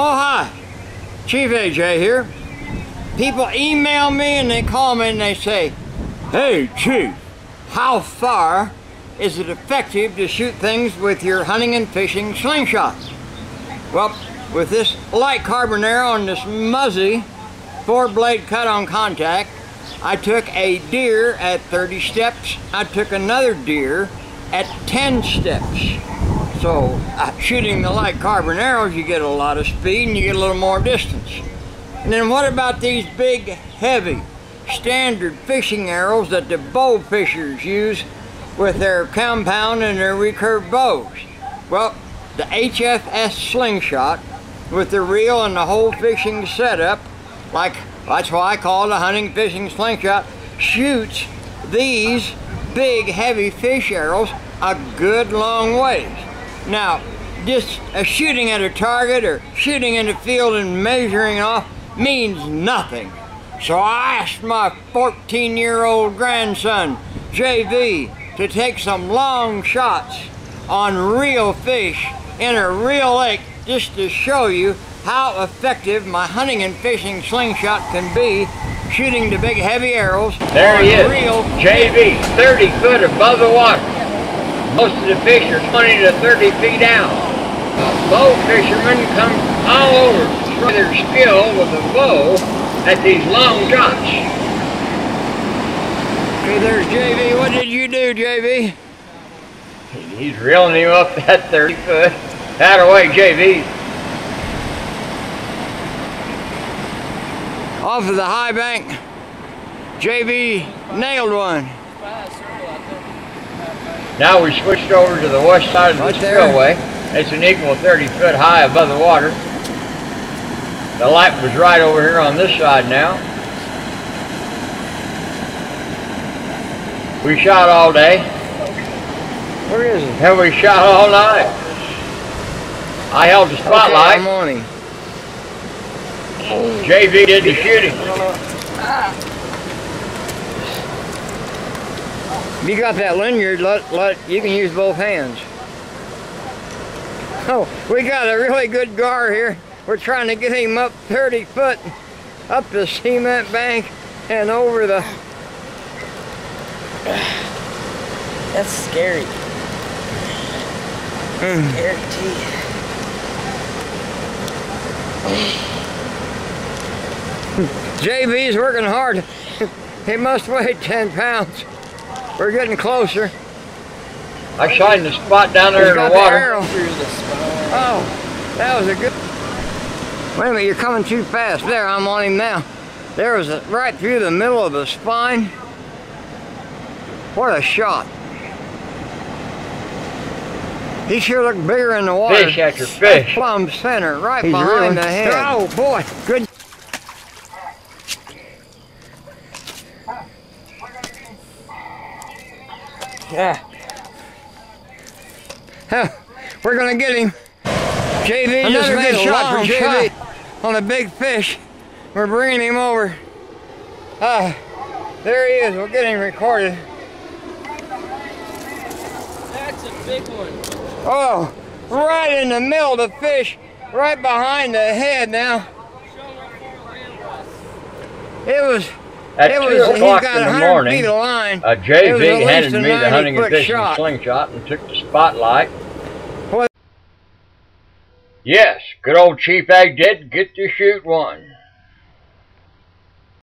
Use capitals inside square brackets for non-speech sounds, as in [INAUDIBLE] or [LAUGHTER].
Oh, hi. Chief AJ here. People email me and they call me and they say, Hey, Chief, how far is it effective to shoot things with your hunting and fishing slingshot? Well, with this light carbon arrow and this muzzy four blade cut on contact, I took a deer at 30 steps. I took another deer at 10 steps. So uh, shooting the light carbon arrows, you get a lot of speed and you get a little more distance. And then what about these big, heavy, standard fishing arrows that the bow fishers use with their compound and their recurve bows? Well, the HFS slingshot with the reel and the whole fishing setup, like that's why I call it a hunting fishing slingshot, shoots these big heavy fish arrows a good long ways. Now, just uh, shooting at a target or shooting in the field and measuring off means nothing. So I asked my 14 year old grandson, JV, to take some long shots on real fish in a real lake just to show you how effective my hunting and fishing slingshot can be shooting the big heavy arrows. There he is, real JV, 30 foot above the water. Most of the fish are 20 to 30 feet out. A bow fishermen come all over to show their skill with a bow at these long shots. Okay, there's JV. What did you do, JV? He's reeling him up [LAUGHS] that 30 foot. That away, JV. Off of the high bank, JV nailed one. Now we switched over to the west side of Right the spillway. It's an equal 30 foot high above the water. The light was right over here on this side now. We shot all day, Where is it? and we shot all night. I held the spotlight. On him. JV did the shooting. If you got that lanyard, let, let, you can use both hands. Oh, we got a really good gar here. We're trying to get him up 30 foot up the cement bank and over the... That's scary. Mm. T. JV's working hard. he must weigh 10 pounds. We're getting closer. I shined the spot down He's there in got the water. the spine. Oh, that was a good. Wait a minute, you're coming too fast. There, I'm on him now. There was a, right through the middle of the spine. What a shot. He sure looked bigger in the water. Fish after fish. Plumb center, right He's behind really- the head. Oh boy, good. Yeah. Huh, We're gonna get him. JV just made good a shot long for shot on a big fish. We're bringing him over. Ah, there he is. We're getting recorded. That's a big one. Oh, right in the middle of the fish, right behind the head now. It was, At it 2 was, he's o'clock in the morning, feet of line. Uh, JV handed a me the hunting and 90-foot fishing shot. slingshot and took the spotlight. What? Yes, good old Chief AJ did get to shoot one.